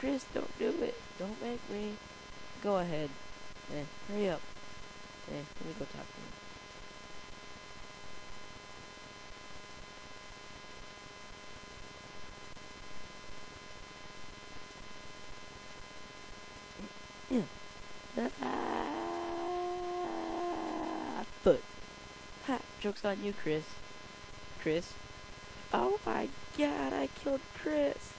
Chris, don't do it. Don't make me. Go ahead. Eh, hurry up. Eh, let me go talk to him. Foot. Ha, joke's on you, Chris. Chris. Oh my god, I killed Chris.